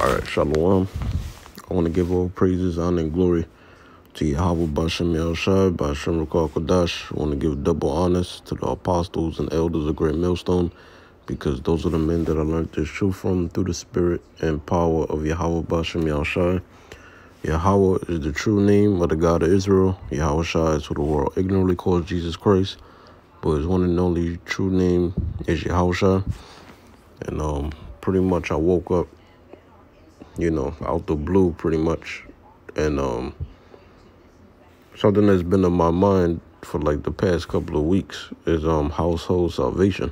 All right, Shalom. I want to give all praises, honor, and glory to Yahweh Bashem Yahawashi, Bashem Rawqa Quadash. I want to give double honors to the apostles and elders of Great Millstone because those are the men that I learned this truth from through the spirit and power of Yahweh Bashem Yahawashi. Yahweh is the true name of the God of Israel. Yahawashi is who the world ignorantly calls Jesus Christ, but his one and only true name is Yahawashi. And um, pretty much I woke up you know, out the blue pretty much. And um something that's been in my mind for like the past couple of weeks is um household salvation.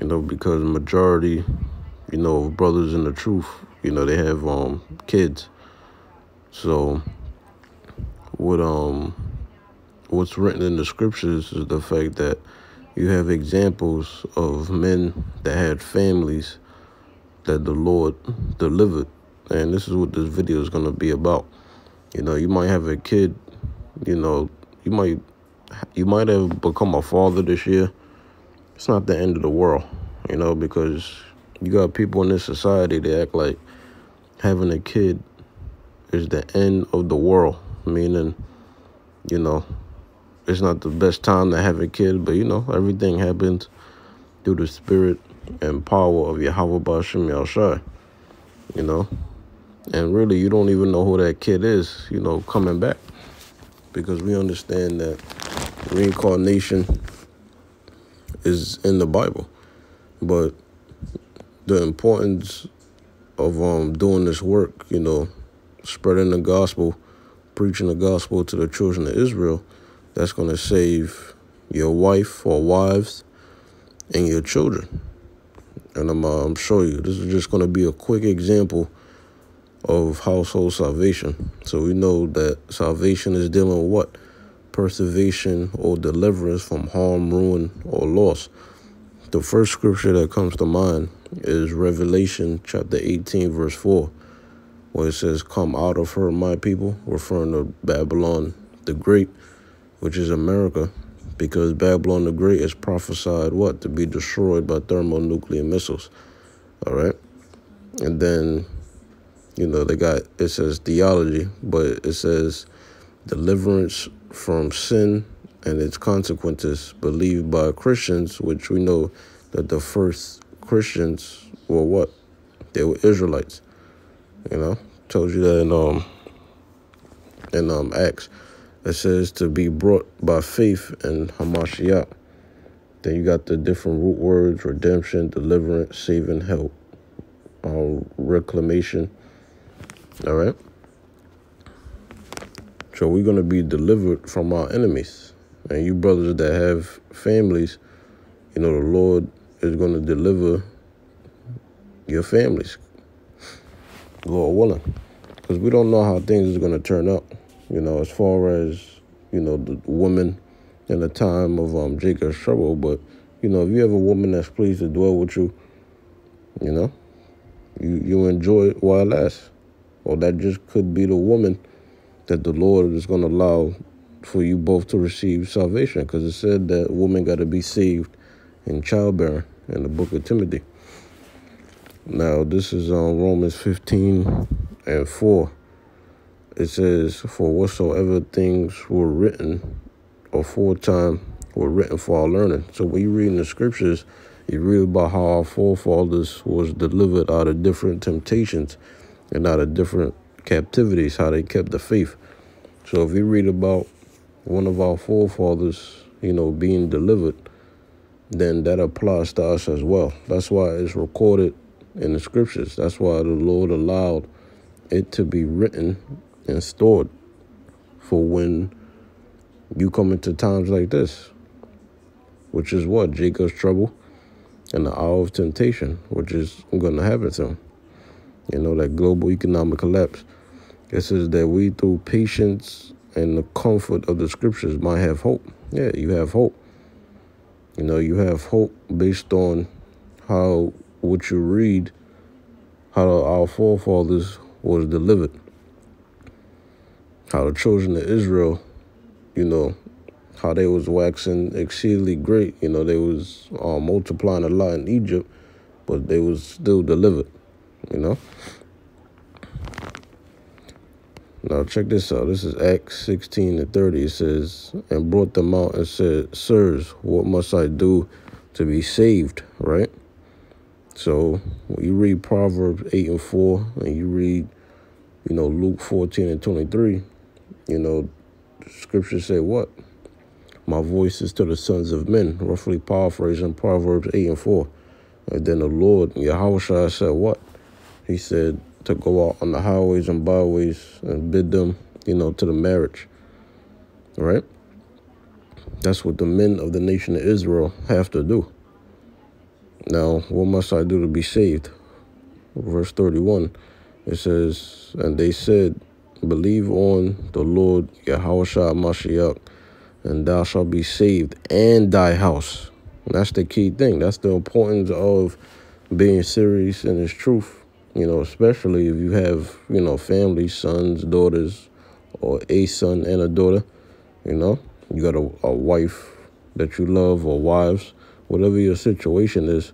You know, because majority, you know, brothers in the truth, you know, they have um kids. So what um what's written in the scriptures is the fact that you have examples of men that had families that the Lord delivered and this is what this video is going to be about. You know, you might have a kid, you know, you might you might have become a father this year. It's not the end of the world, you know, because you got people in this society that act like having a kid is the end of the world, meaning, you know, it's not the best time to have a kid, but you know, everything happens through the spirit and power of Yahweh Bashem Yahawashi, you know and really you don't even know who that kid is you know coming back. Because we understand that reincarnation is in the bible. But the importance of um doing this work you know spreading the gospel preaching the gospel to the children of israel that's going to save your wife or wives and your children. And i'm uh, i'm show you this is just going to be a quick example of household salvation. So we know that salvation is dealing with what? Preservation or deliverance from harm, ruin, or loss. The first scripture that comes to mind is Revelation chapter 18, verse 4, where it says, Come out of her, my people, referring to Babylon the Great, which is America, because Babylon the Great is prophesied what? To be destroyed by thermonuclear missiles. All right. And then you know, they got, it says theology, but it says deliverance from sin and its consequences believed by Christians, which we know that the first Christians were what? They were Israelites. You know, told you that in um in um Acts. It says to be brought by faith in Hamashiach. Then you got the different root words, redemption, deliverance, saving, help, um, reclamation, all right. So we're going to be delivered from our enemies. And you brothers that have families, you know, the Lord is going to deliver your families. Lord willing. Because we don't know how things is going to turn out. You know, as far as, you know, the woman in the time of um, Jacob's trouble. But, you know, if you have a woman that's pleased to dwell with you, you know, you, you enjoy it while it lasts or that just could be the woman that the Lord is going to allow for you both to receive salvation because it said that woman got to be saved in childbearing in the book of Timothy. Now, this is on Romans 15 and 4. It says, For whatsoever things were written aforetime were written for our learning. So when you read in the scriptures, you read about how our forefathers was delivered out of different temptations and out of different captivities, how they kept the faith. So if you read about one of our forefathers, you know, being delivered, then that applies to us as well. That's why it's recorded in the scriptures. That's why the Lord allowed it to be written and stored for when you come into times like this, which is what? Jacob's trouble and the hour of temptation, which is going to happen to him you know, that global economic collapse. It says that we, through patience and the comfort of the scriptures, might have hope. Yeah, you have hope. You know, you have hope based on how what you read, how our forefathers was delivered, how the children of Israel, you know, how they was waxing exceedingly great. You know, they was uh, multiplying a lot in Egypt, but they was still delivered you know? Now check this out. This is Acts 16 to 30. It says, and brought them out and said, Sirs, what must I do to be saved? Right? So when you read Proverbs 8 and 4, and you read, you know, Luke 14 and 23, you know, scripture say what? My voice is to the sons of men, roughly paraphrasing Proverbs 8 and 4. And then the Lord, Yahweh said what? He said to go out on the highways and byways and bid them, you know, to the marriage. Right? That's what the men of the nation of Israel have to do. Now, what must I do to be saved? Verse 31, it says, And they said, Believe on the Lord Yahweh Mashiach, and thou shalt be saved, and thy house. And that's the key thing. That's the importance of being serious in His truth. You know, especially if you have, you know, family, sons, daughters, or a son and a daughter. You know, you got a, a wife that you love or wives whatever your situation is,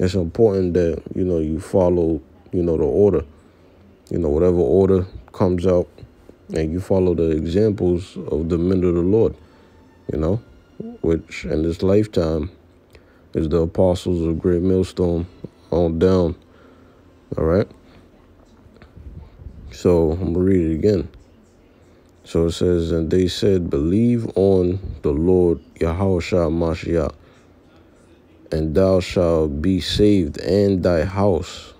it's important that, you know, you follow, you know, the order. You know, whatever order comes out and you follow the examples of the men of the Lord, you know, which in this lifetime is the apostles of Great Millstone on down. All right. So I'm going to read it again. So it says, And they said, Believe on the Lord Yahweh Mashiach, and thou shalt be saved and thy house.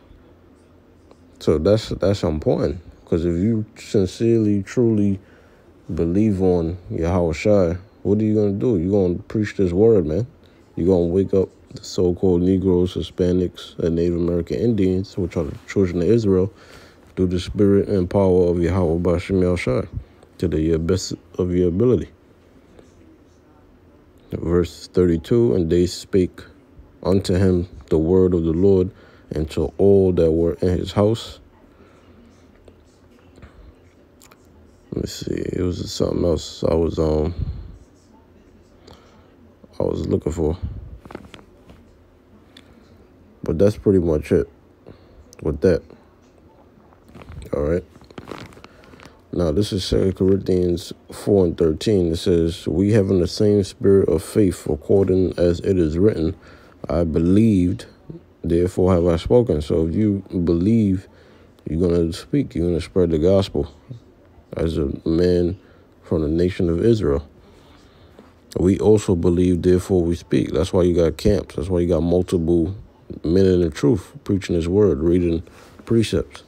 So that's that's important because if you sincerely, truly believe on Yahawashi, what are you gonna do? You're gonna preach this word, man. You're gonna wake up the so-called Negroes, Hispanics, and Native American Indians, which are the children of Israel, through the spirit and power of Yahweh Bashim Shai, to the best of your ability. Verse 32, and they spake unto him the word of the Lord and to all that were in his house. Let me see. It was something else I was um I was looking for. But that's pretty much it with that. All right. Now, this is 2 Corinthians 4 and 13. It says, We having the same spirit of faith, according as it is written, I believed, therefore have I spoken. So if you believe, you're going to speak, you're going to spread the gospel as a man from the nation of Israel. We also believe, therefore we speak. That's why you got camps. That's why you got multiple men in the truth preaching his word, reading precepts.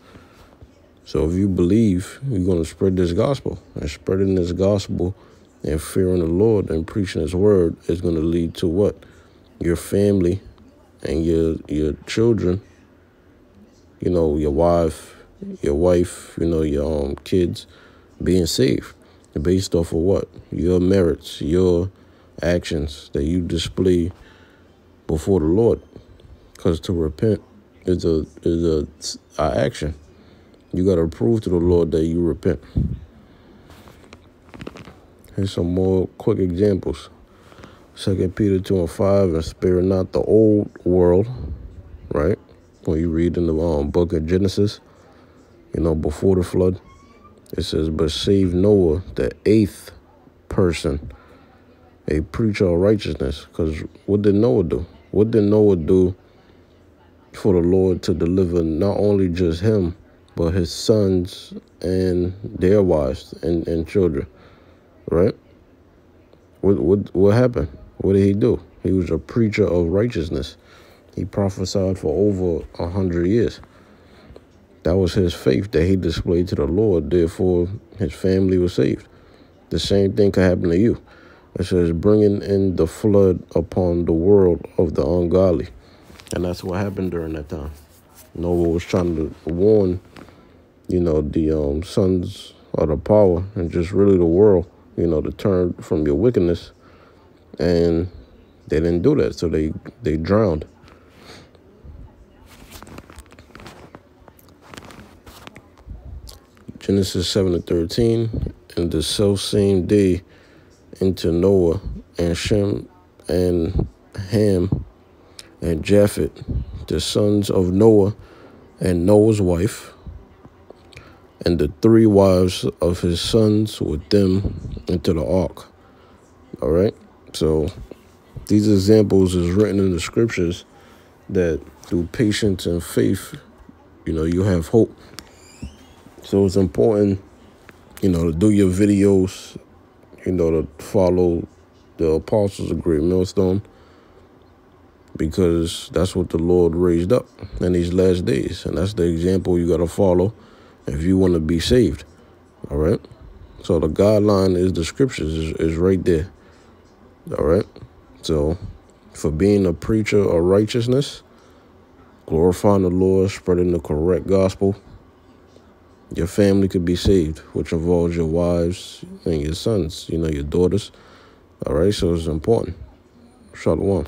So if you believe, you're going to spread this gospel. And spreading this gospel and fearing the Lord and preaching his word is going to lead to what? your family and your your children, you know, your wife, your wife, you know, your um, kids being saved based off of what? Your merits, your actions that you display before the Lord. Because to repent is a is a, a action. You got to prove to the Lord that you repent. Here's some more quick examples. Second Peter 2 and 5, and spare not the old world, right? When you read in the um, book of Genesis, you know, before the flood, it says, but save Noah, the eighth person, a preacher of righteousness. Because what did Noah do? What did Noah do for the Lord to deliver not only just him, but his sons and their wives and, and children, right? What, what, what happened? What did he do? He was a preacher of righteousness. He prophesied for over a hundred years. That was his faith that he displayed to the Lord. Therefore, his family was saved. The same thing could happen to you. It says, bringing in the flood upon the world of the ungodly. And that's what happened during that time. Noah was trying to warn, you know, the um, sons of the power and just really the world, you know, to turn from your wickedness and they didn't do that, so they they drowned. Genesis 7 to 13, and the self same day into Noah and Shem and Ham and Japheth, the sons of Noah and Noah's wife, and the three wives of his sons with them into the ark. All right. So these examples is written in the scriptures that through patience and faith, you know, you have hope. So it's important, you know, to do your videos, you know, to follow the apostles of Great Millstone because that's what the Lord raised up in these last days. And that's the example you got to follow if you want to be saved. All right. So the guideline is the scriptures is, is right there. All right. So for being a preacher of righteousness, glorifying the Lord, spreading the correct gospel, your family could be saved, which involves your wives and your sons, you know, your daughters. All right. So it's important. Shalom.